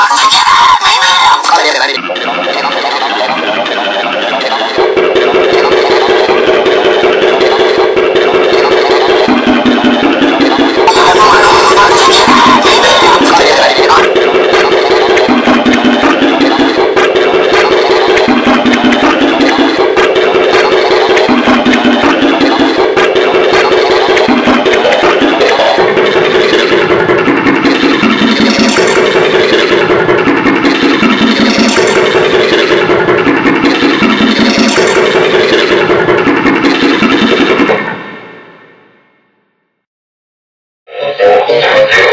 I Gracias. Thank you.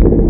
Thank you.